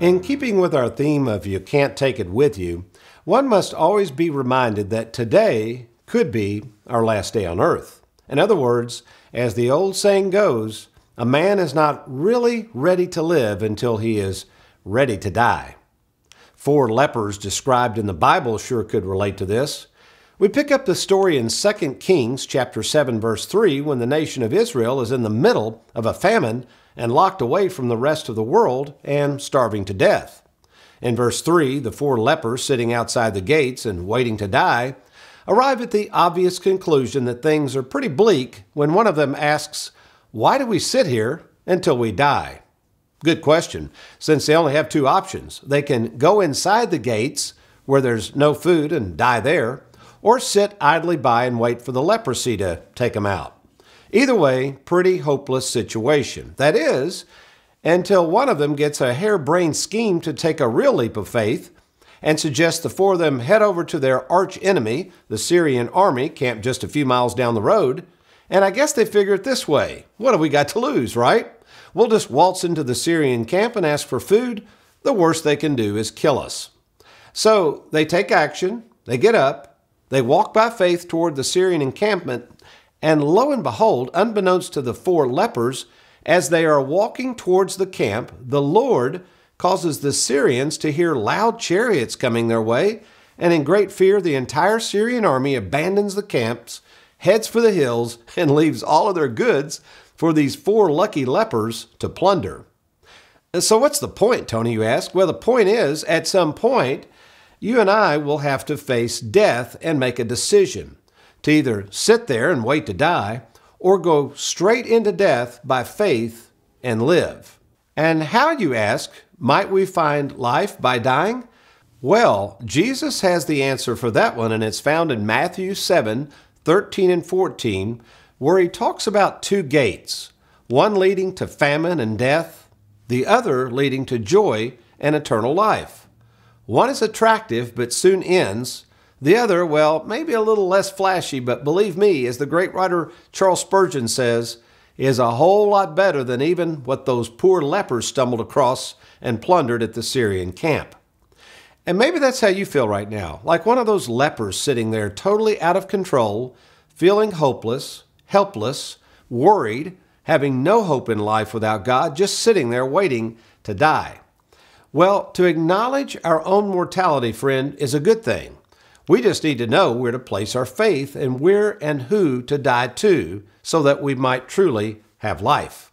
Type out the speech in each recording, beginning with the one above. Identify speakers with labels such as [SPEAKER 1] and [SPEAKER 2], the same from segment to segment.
[SPEAKER 1] In keeping with our theme of you can't take it with you, one must always be reminded that today could be our last day on earth. In other words, as the old saying goes, a man is not really ready to live until he is ready to die. Four lepers described in the Bible sure could relate to this. We pick up the story in 2 Kings chapter 7 verse 3 when the nation of Israel is in the middle of a famine and locked away from the rest of the world and starving to death. In verse 3, the four lepers sitting outside the gates and waiting to die arrive at the obvious conclusion that things are pretty bleak when one of them asks, Why do we sit here until we die? Good question, since they only have two options. They can go inside the gates where there's no food and die there, or sit idly by and wait for the leprosy to take them out. Either way, pretty hopeless situation. That is, until one of them gets a harebrained scheme to take a real leap of faith and suggests the four of them head over to their arch enemy, the Syrian army, camped just a few miles down the road. And I guess they figure it this way what have we got to lose, right? We'll just waltz into the Syrian camp and ask for food. The worst they can do is kill us. So they take action, they get up, they walk by faith toward the Syrian encampment, and lo and behold, unbeknownst to the four lepers, as they are walking towards the camp, the Lord causes the Syrians to hear loud chariots coming their way, and in great fear, the entire Syrian army abandons the camps, heads for the hills, and leaves all of their goods for these four lucky lepers to plunder. So, what's the point, Tony? You ask. Well, the point is, at some point, you and I will have to face death and make a decision to either sit there and wait to die or go straight into death by faith and live. And how, you ask, might we find life by dying? Well, Jesus has the answer for that one, and it's found in Matthew 7 13 and 14, where he talks about two gates one leading to famine and death, the other leading to joy and eternal life. One is attractive but soon ends, the other, well, maybe a little less flashy, but believe me, as the great writer Charles Spurgeon says, is a whole lot better than even what those poor lepers stumbled across and plundered at the Syrian camp. And maybe that's how you feel right now, like one of those lepers sitting there totally out of control, feeling hopeless, helpless, worried, having no hope in life without God, just sitting there waiting to die. Well, to acknowledge our own mortality, friend, is a good thing. We just need to know where to place our faith and where and who to die to so that we might truly have life.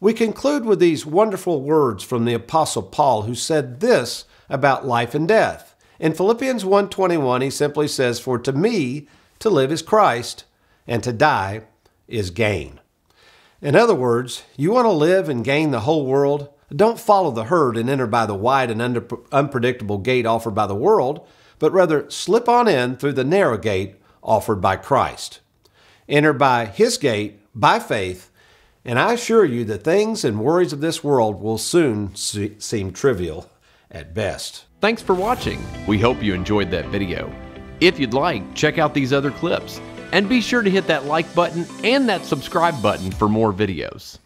[SPEAKER 1] We conclude with these wonderful words from the apostle Paul who said this about life and death. In Philippians 1:21 he simply says for to me to live is Christ and to die is gain. In other words, you want to live and gain the whole world? Don't follow the herd and enter by the wide and unpredictable gate offered by the world but rather slip on in through the narrow gate offered by Christ. Enter by his gate by faith, and I assure you the things and worries of this world will soon seem trivial at best.
[SPEAKER 2] Thanks for watching. We hope you enjoyed that video. If you'd like, check out these other clips. And be sure to hit that like button and that subscribe button for more videos.